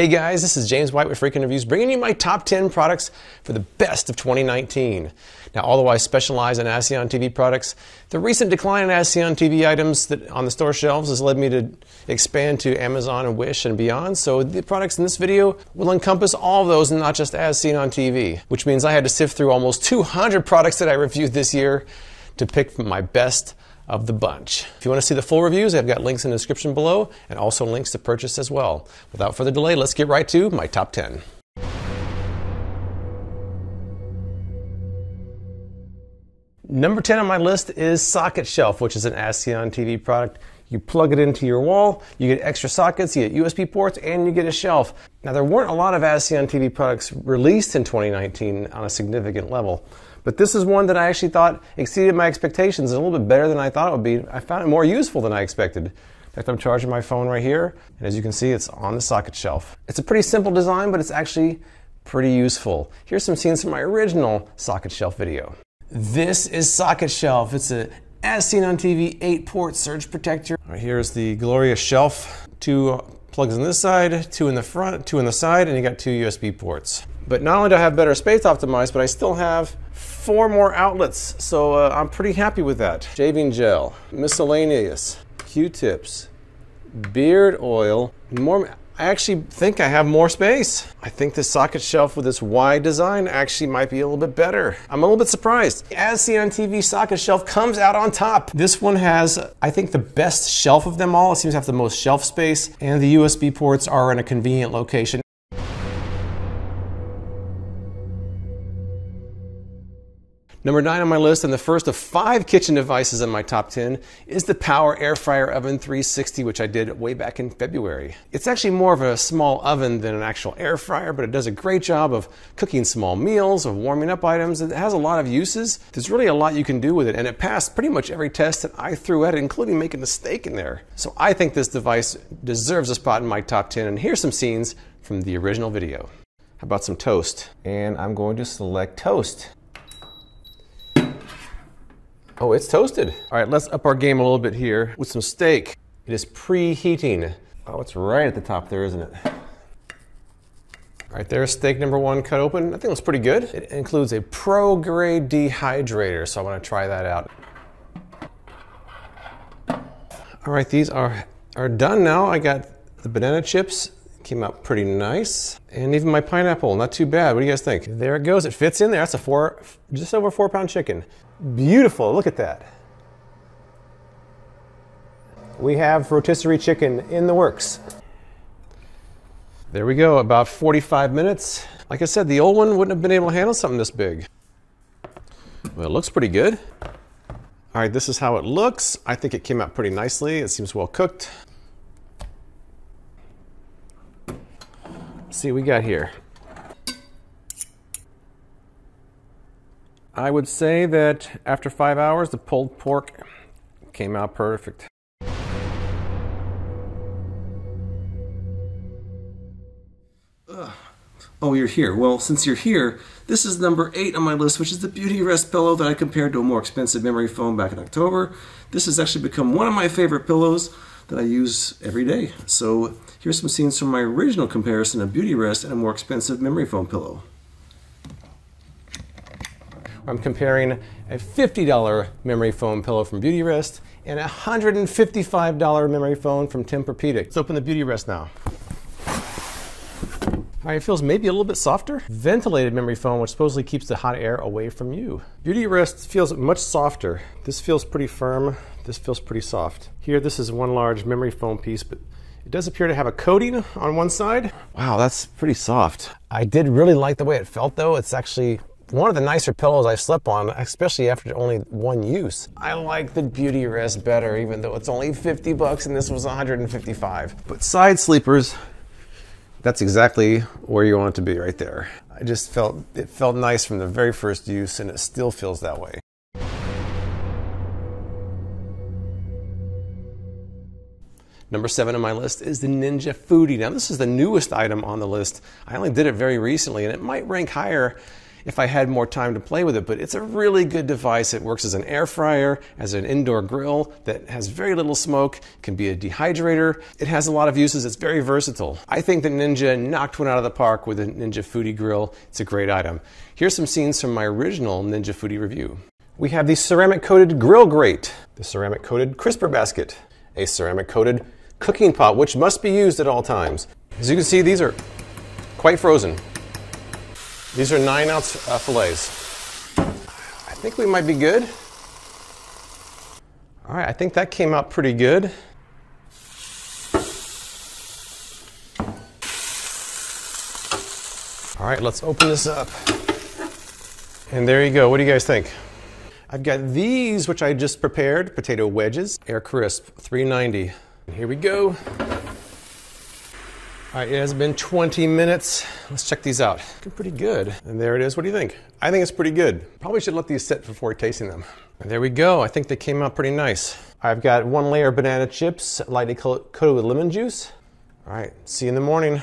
Hey guys, this is James White with Freakin' Reviews bringing you my top 10 products for the best of 2019. Now, although I specialize in as seen on TV products, the recent decline in as seen on TV items that on the store shelves has led me to expand to Amazon and Wish and beyond. So the products in this video will encompass all of those and not just as seen on TV, which means I had to sift through almost 200 products that I reviewed this year to pick my best of the bunch. If you want to see the full reviews, I've got links in the description below and also links to purchase as well. Without further delay, let's get right to my top 10. Number 10 on my list is Socket Shelf, which is an as seen on TV product. You plug it into your wall, you get extra sockets, you get USB ports, and you get a shelf. Now, there weren't a lot of as seen on TV products released in 2019 on a significant level. But this is one that I actually thought exceeded my expectations and a little bit better than I thought it would be. I found it more useful than I expected. In fact, I'm charging my phone right here, and as you can see, it's on the socket shelf. It's a pretty simple design, but it's actually pretty useful. Here's some scenes from my original socket shelf video. This is socket shelf. It's a as seen on TV, eight port surge protector. Right, here's the glorious shelf. Two plugs on this side, two in the front, two in the side, and you got two USB ports. But not only do I have better space optimized, but I still have four more outlets, so uh, I'm pretty happy with that. Shaving gel, miscellaneous, Q-tips, beard oil, more. I actually think I have more space. I think this socket shelf with this wide design actually might be a little bit better. I'm a little bit surprised. As seen on TV, socket shelf comes out on top. This one has, I think, the best shelf of them all. It seems to have the most shelf space, and the USB ports are in a convenient location. Number nine on my list, and the first of five kitchen devices in my top 10, is the Power Air Fryer Oven 360, which I did way back in February. It's actually more of a small oven than an actual air fryer, but it does a great job of cooking small meals, of warming up items. It has a lot of uses. There's really a lot you can do with it, and it passed pretty much every test that I threw at it, including making a steak in there. So I think this device deserves a spot in my top 10, and here's some scenes from the original video. How about some toast? And I'm going to select toast. Oh, it's toasted. All right, let's up our game a little bit here with some steak. It is preheating. Oh, it's right at the top there, isn't it? Right there, steak number one cut open. I think it looks pretty good. It includes a pro grade dehydrator, so I want to try that out. All right, these are, are done now. I got the banana chips, came out pretty nice. And even my pineapple, not too bad. What do you guys think? There it goes, it fits in there. That's a four, just over four pound chicken. Beautiful, look at that. We have rotisserie chicken in the works. There we go, about 45 minutes. Like I said, the old one wouldn't have been able to handle something this big. Well, it looks pretty good. All right, this is how it looks. I think it came out pretty nicely. It seems well cooked. Let's see what we got here. I would say that after five hours, the pulled pork came out perfect. Oh, you're here. Well, since you're here, this is number eight on my list, which is the Beautyrest pillow that I compared to a more expensive memory foam back in October. This has actually become one of my favorite pillows that I use every day. So here's some scenes from my original comparison of Beautyrest and a more expensive memory foam pillow. I'm comparing a $50 memory foam pillow from Beautyrest and a $155 memory foam from Tempur-Pedic. Let's open the Beautyrest now. All right, it feels maybe a little bit softer. Ventilated memory foam, which supposedly keeps the hot air away from you. Beautyrest feels much softer. This feels pretty firm. This feels pretty soft. Here, this is one large memory foam piece, but it does appear to have a coating on one side. Wow, that's pretty soft. I did really like the way it felt though. It's actually one of the nicer pillows I slept on, especially after only one use. I like the Beautyrest better, even though it's only 50 bucks and this was 155. But side sleepers, that's exactly where you want it to be right there. I just felt, it felt nice from the very first use and it still feels that way. Number seven on my list is the Ninja Foodi. Now, this is the newest item on the list. I only did it very recently, and it might rank higher if I had more time to play with it, but it's a really good device. It works as an air fryer, as an indoor grill that has very little smoke, can be a dehydrator. It has a lot of uses. It's very versatile. I think the Ninja knocked one out of the park with a Ninja Foodi grill. It's a great item. Here's some scenes from my original Ninja Foodi review. We have the ceramic coated grill grate, the ceramic coated crisper basket, a ceramic coated cooking pot, which must be used at all times. As you can see, these are quite frozen. These are nine ounce uh, fillets. I think we might be good. All right, I think that came out pretty good. All right, let's open this up. And there you go. What do you guys think? I've got these, which I just prepared potato wedges, air crisp, 390. Here we go. All right, it has been 20 minutes. Let's check these out. Looking pretty good. And there it is. What do you think? I think it's pretty good. Probably should let these sit before tasting them. And there we go. I think they came out pretty nice. I've got one layer of banana chips, lightly coated with lemon juice. All right, see you in the morning.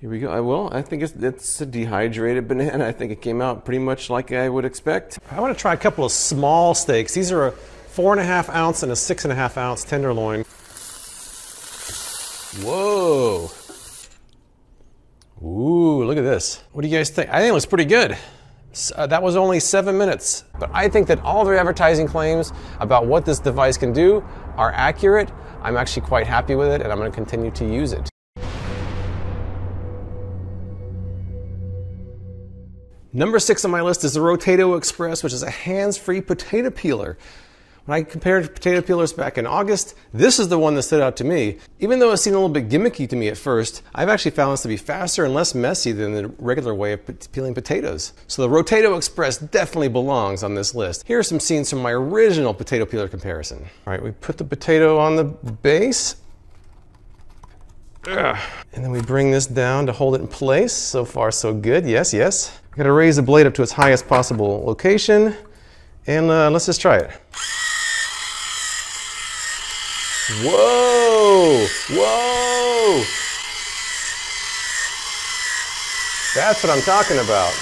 Here we go. I will. I think it's, it's a dehydrated banana. I think it came out pretty much like I would expect. I want to try a couple of small steaks. These are a four and a half ounce and a six and a half ounce tenderloin. Whoa. Ooh, look at this. What do you guys think? I think it was pretty good. Uh, that was only seven minutes. But I think that all their advertising claims about what this device can do are accurate. I'm actually quite happy with it and I'm going to continue to use it. Number six on my list is the Rotato Express, which is a hands free potato peeler. When I compared potato peelers back in August, this is the one that stood out to me. Even though it seemed a little bit gimmicky to me at first, I've actually found this to be faster and less messy than the regular way of peeling potatoes. So the Rotato Express definitely belongs on this list. Here are some scenes from my original potato peeler comparison. All right, we put the potato on the base. Ugh. And then we bring this down to hold it in place. So far, so good. Yes, yes. Gonna raise the blade up to its highest possible location. And uh, let's just try it. Whoa! Whoa! That's what I'm talking about.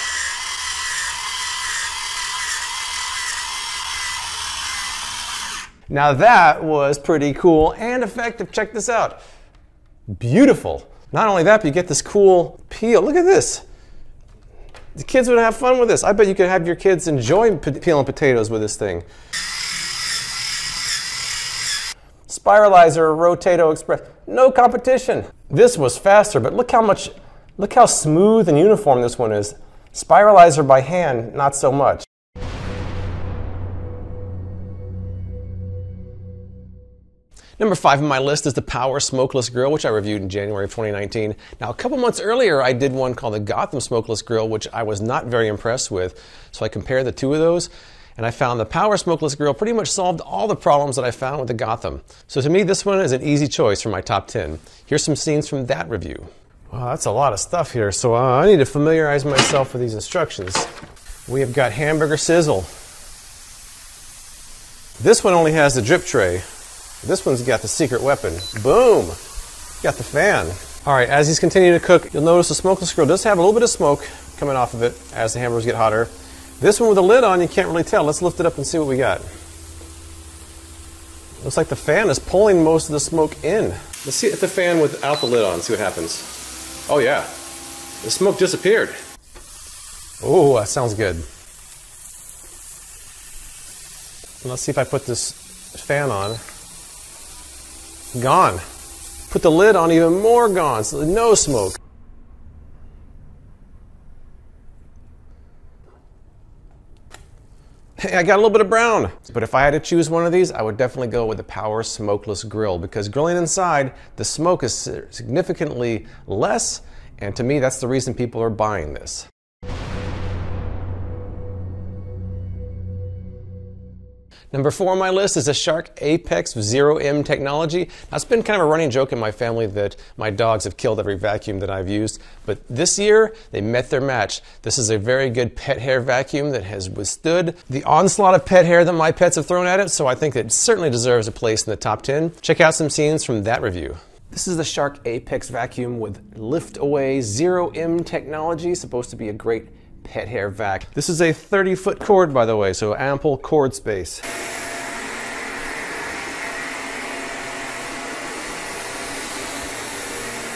Now that was pretty cool and effective. Check this out. Beautiful. Not only that, but you get this cool peel. Look at this. The kids would have fun with this. I bet you could have your kids enjoy peeling potatoes with this thing. Spiralizer Rotato Express. No competition. This was faster, but look how much, look how smooth and uniform this one is. Spiralizer by hand, not so much. Number five on my list is the Power Smokeless Grill, which I reviewed in January of 2019. Now, a couple months earlier, I did one called the Gotham Smokeless Grill, which I was not very impressed with. So I compared the two of those and I found the Power Smokeless Grill pretty much solved all the problems that I found with the Gotham. So to me, this one is an easy choice for my top 10. Here's some scenes from that review. Wow, that's a lot of stuff here, so uh, I need to familiarize myself with these instructions. We have got hamburger sizzle. This one only has the drip tray. This one's got the secret weapon. Boom! Got the fan. All right, as he's continuing to cook, you'll notice the smokeless grill does have a little bit of smoke coming off of it as the hamburgers get hotter. This one with the lid on, you can't really tell. Let's lift it up and see what we got. Looks like the fan is pulling most of the smoke in. Let's see if the fan without the lid on, see what happens. Oh yeah, the smoke disappeared. Oh, that sounds good. Let's see if I put this fan on. Gone. Put the lid on, even more gone. So no smoke. Hey, I got a little bit of brown. But if I had to choose one of these, I would definitely go with the Power Smokeless Grill because grilling inside, the smoke is significantly less, and to me, that's the reason people are buying this. Number four on my list is the Shark Apex Zero M technology. Now, it's been kind of a running joke in my family that my dogs have killed every vacuum that I've used, but this year they met their match. This is a very good pet hair vacuum that has withstood the onslaught of pet hair that my pets have thrown at it, so I think it certainly deserves a place in the top 10. Check out some scenes from that review. This is the Shark Apex vacuum with lift away zero M technology, supposed to be a great pet hair vac. This is a 30 foot cord, by the way, so ample cord space.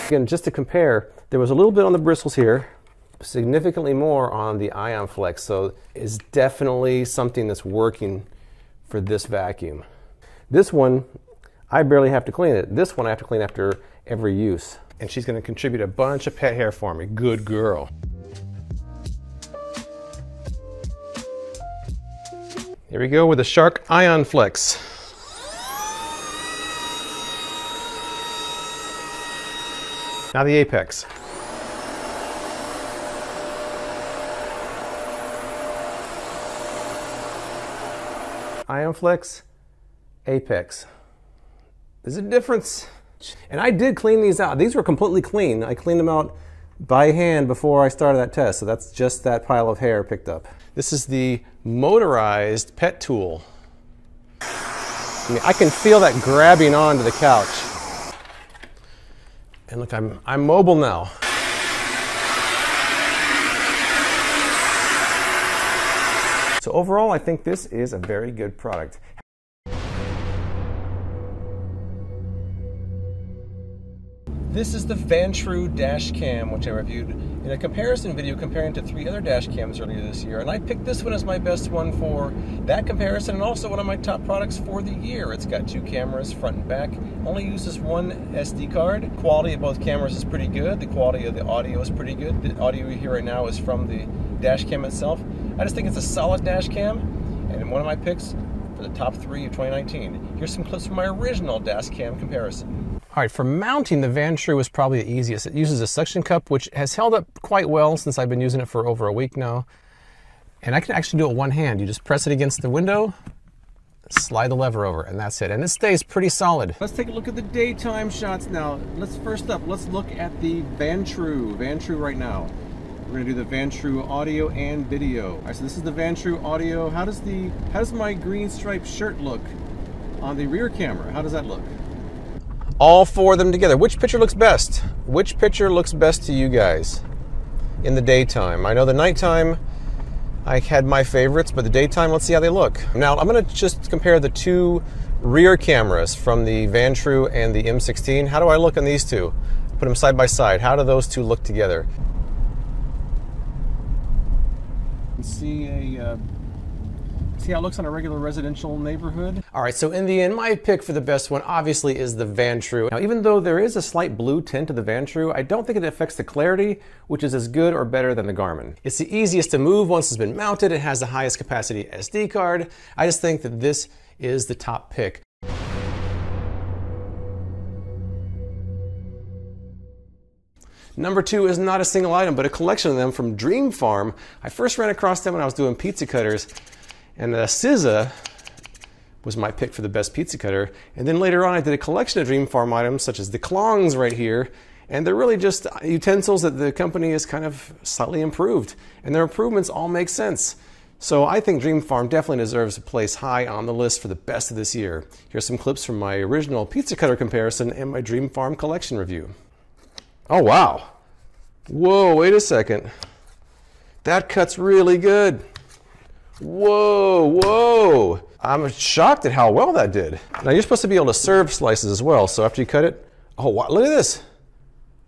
Again, just to compare, there was a little bit on the bristles here, significantly more on the Ion Flex, so it's definitely something that's working for this vacuum. This one, I barely have to clean it. This one I have to clean after every use. And she's gonna contribute a bunch of pet hair for me. Good girl. Here we go with the Shark Ion Flex. Now the Apex. Ion Flex, Apex. There's a difference. And I did clean these out. These were completely clean. I cleaned them out by hand before I started that test. So that's just that pile of hair picked up. This is the motorized pet tool. I, mean, I can feel that grabbing onto the couch. And look, I'm, I'm mobile now. So overall, I think this is a very good product. This is the Vantrue dash cam, which I reviewed in a comparison video comparing to three other dash cams earlier this year. And I picked this one as my best one for that comparison and also one of my top products for the year. It's got two cameras, front and back, only uses one SD card. Quality of both cameras is pretty good. The quality of the audio is pretty good. The audio you hear right now is from the dash cam itself. I just think it's a solid dash cam and one of my picks for the top three of 2019. Here's some clips from my original dash cam comparison. All right, for mounting, the Vantrue is probably the easiest. It uses a suction cup, which has held up quite well since I've been using it for over a week now. And I can actually do it one hand. You just press it against the window, slide the lever over, and that's it. And it stays pretty solid. Let's take a look at the daytime shots now. Let's first up, let's look at the Vantrue. Vantrue right now. We're gonna do the Vantrue audio and video. All right, so this is the Vantrue audio. How does the how does my green striped shirt look on the rear camera? How does that look? All four of them together. Which picture looks best? Which picture looks best to you guys in the daytime? I know the nighttime I had my favorites, but the daytime, let's see how they look. Now, I'm going to just compare the two rear cameras from the Vantrue and the M16. How do I look on these two? Put them side by side. How do those two look together? See a uh See how it looks on a regular residential neighborhood? All right, so in the end, my pick for the best one obviously is the Vantrue. Now, even though there is a slight blue tint to the Vantrue, I don't think it affects the clarity, which is as good or better than the Garmin. It's the easiest to move once it's been mounted. It has the highest capacity SD card. I just think that this is the top pick. Number two is not a single item, but a collection of them from Dreamfarm. I first ran across them when I was doing pizza cutters. And the Scizza was my pick for the best pizza cutter. And then later on, I did a collection of Dreamfarm items, such as the Klongs right here. And they're really just utensils that the company has kind of slightly improved. And their improvements all make sense. So I think Dreamfarm definitely deserves a place high on the list for the best of this year. Here's some clips from my original pizza cutter comparison and my Dreamfarm collection review. Oh, wow. Whoa, wait a second. That cuts really good. Whoa, whoa. I'm shocked at how well that did. Now you're supposed to be able to serve slices as well. So after you cut it, oh, wow, look at this.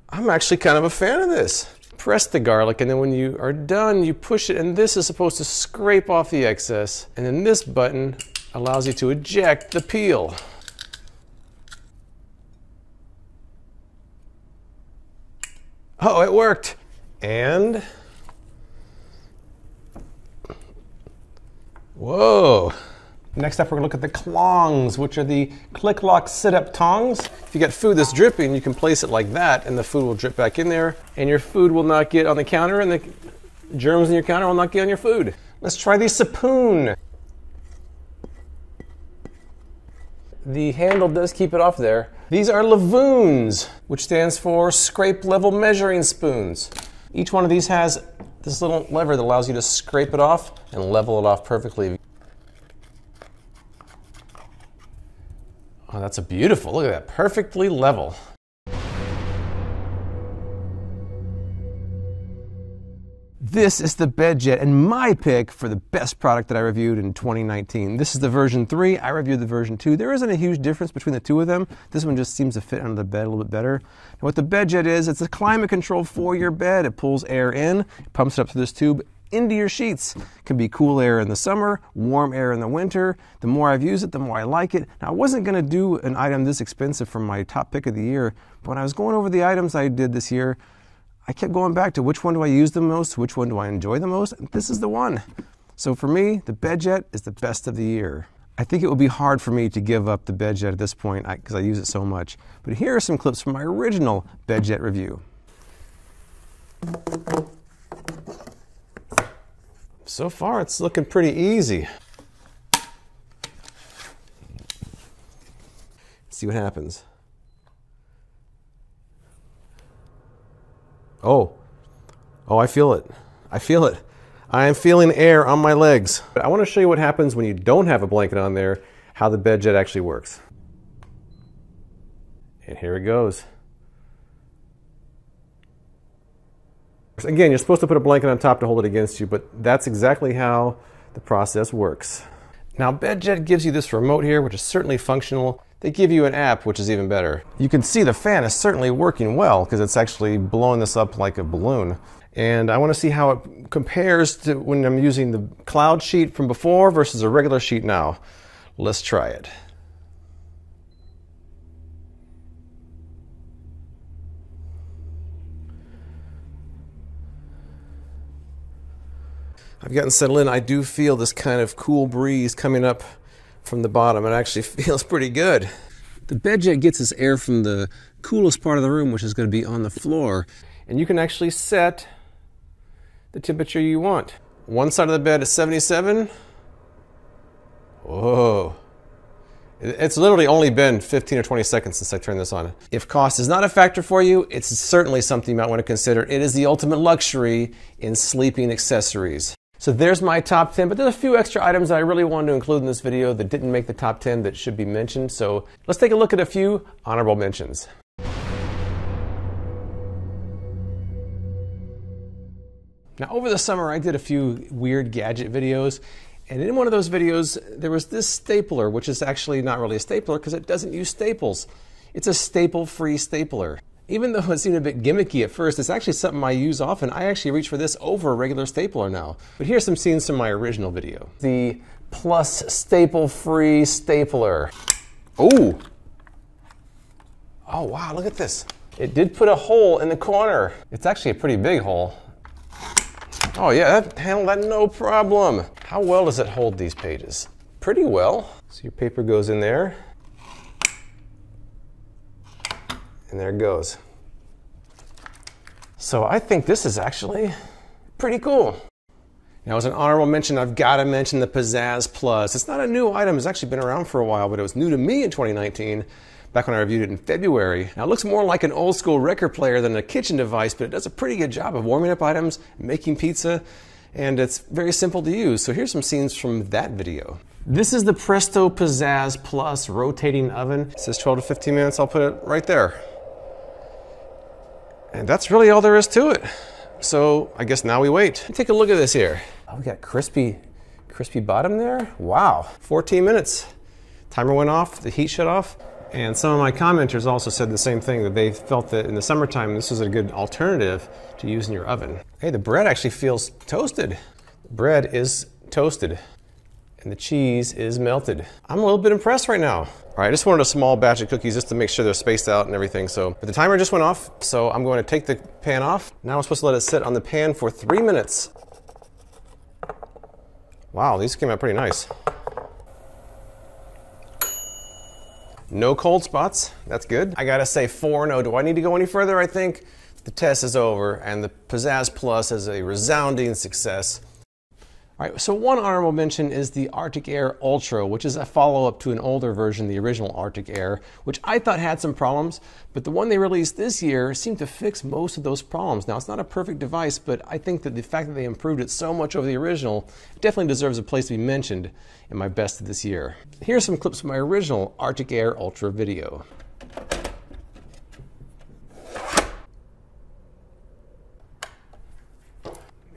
I'm actually kind of a fan of this. Press the garlic and then when you are done, you push it and this is supposed to scrape off the excess. And then this button allows you to eject the peel. Oh, it worked. And Whoa. Next up, we're gonna look at the Klongs, which are the click lock sit up tongs. If you got food that's dripping, you can place it like that and the food will drip back in there and your food will not get on the counter and the germs in your counter will not get on your food. Let's try the Supoon. The handle does keep it off there. These are Levoons, which stands for scrape level measuring spoons. Each one of these has this little lever that allows you to scrape it off and level it off perfectly. Oh, that's a beautiful, look at that, perfectly level. This is the BedJet and my pick for the best product that I reviewed in 2019. This is the version 3. I reviewed the version 2. There isn't a huge difference between the two of them. This one just seems to fit under the bed a little bit better. And what the BedJet is, it's a climate control for your bed. It pulls air in, pumps it up through this tube into your sheets. It can be cool air in the summer, warm air in the winter. The more I've used it, the more I like it. Now, I wasn't going to do an item this expensive for my top pick of the year, but when I was going over the items I did this year, I kept going back to which one do I use the most, which one do I enjoy the most, and this is the one. So for me, the BedJet is the best of the year. I think it would be hard for me to give up the BedJet at this point because I, use it so much. But here are some clips from my original BedJet review. So far, it's looking pretty easy. See what happens. Oh, oh, I feel it. I feel it. I am feeling air on my legs. But I want to show you what happens when you don't have a blanket on there, how the BedJet actually works. And here it goes. Again, you're supposed to put a blanket on top to hold it against you, but that's exactly how the process works. Now, BedJet gives you this remote here, which is certainly functional. They give you an app, which is even better. You can see the fan is certainly working well because it's actually blowing this up like a balloon. And I want to see how it compares to when I'm using the cloud sheet from before versus a regular sheet now. Let's try it. I've gotten settled in. I do feel this kind of cool breeze coming up from the bottom. It actually feels pretty good. The BedJet gets its air from the coolest part of the room, which is going to be on the floor. And you can actually set the temperature you want. One side of the bed is 77. Whoa. It's literally only been 15 or 20 seconds since I turned this on. If cost is not a factor for you, it's certainly something you might want to consider. It is the ultimate luxury in sleeping accessories. So there's my top 10, but there's a few extra items that I really wanted to include in this video that didn't make the top 10 that should be mentioned. So let's take a look at a few honorable mentions. Now, over the summer, I did a few weird gadget videos, and in one of those videos, there was this stapler, which is actually not really a stapler because it doesn't use staples. It's a staple free stapler even though it seemed a bit gimmicky at first, it's actually something I use often. I actually reach for this over a regular stapler now. But here's some scenes from my original video. The Plus Staple Free Stapler. Oh! Oh wow, look at this. It did put a hole in the corner. It's actually a pretty big hole. Oh yeah, that handled that no problem. How well does it hold these pages? Pretty well. So your paper goes in there. And there it goes. So I think this is actually pretty cool. Now, as an honorable mention, I've got to mention the Pizzazz Plus. It's not a new item, it's actually been around for a while, but it was new to me in 2019, back when I reviewed it in February. Now, it looks more like an old school record player than a kitchen device, but it does a pretty good job of warming up items, making pizza, and it's very simple to use. So, here's some scenes from that video. This is the Presto Pizzazz Plus rotating oven. It says 12 to 15 minutes, I'll put it right there. And that's really all there is to it. So I guess now we wait. Take a look at this here. Oh, we got crispy, crispy bottom there. Wow, 14 minutes. Timer went off, the heat shut off. And some of my commenters also said the same thing, that they felt that in the summertime this is a good alternative to use in your oven. Hey, the bread actually feels toasted. The bread is toasted and the cheese is melted. I'm a little bit impressed right now. All right, I just wanted a small batch of cookies just to make sure they're spaced out and everything. So, but the timer just went off, so I'm going to take the pan off. Now I'm supposed to let it sit on the pan for three minutes. Wow, these came out pretty nice. No cold spots, that's good. I gotta say 4-0, do I need to go any further? I think the test is over and the Pizzazz Plus is a resounding success. All right, so one honorable mention is the Arctic Air Ultra, which is a follow up to an older version, the original Arctic Air, which I thought had some problems, but the one they released this year seemed to fix most of those problems. Now, it's not a perfect device, but I think that the fact that they improved it so much over the original definitely deserves a place to be mentioned in my best of this year. Here are some clips from my original Arctic Air Ultra video.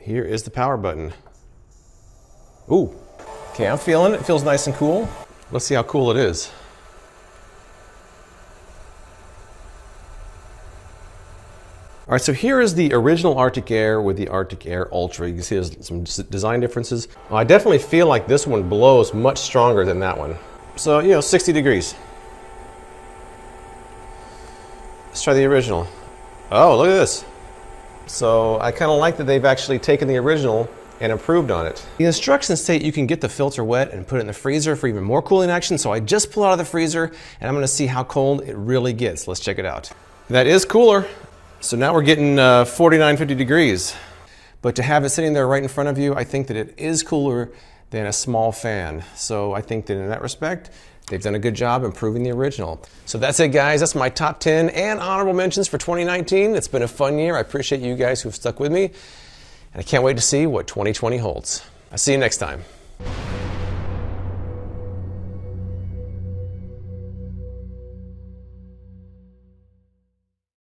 here is the power button. Ooh, okay, I'm feeling it. It feels nice and cool. Let's see how cool it is. All right, so here is the original Arctic Air with the Arctic Air Ultra. You can see there's some design differences. I definitely feel like this one blows much stronger than that one. So, you know, 60 degrees. Let's try the original. Oh, look at this. So I kind of like that they've actually taken the original and improved on it. The instructions state you can get the filter wet and put it in the freezer for even more cooling action. So I just pull out of the freezer and I'm gonna see how cold it really gets. Let's check it out. That is cooler. So now we're getting uh, 49, 50 degrees. But to have it sitting there right in front of you, I think that it is cooler than a small fan. So I think that in that respect, they've done a good job improving the original. So that's it, guys. That's my top 10 and honorable mentions for 2019. It's been a fun year. I appreciate you guys who've stuck with me. And I can't wait to see what 2020 holds. I'll see you next time.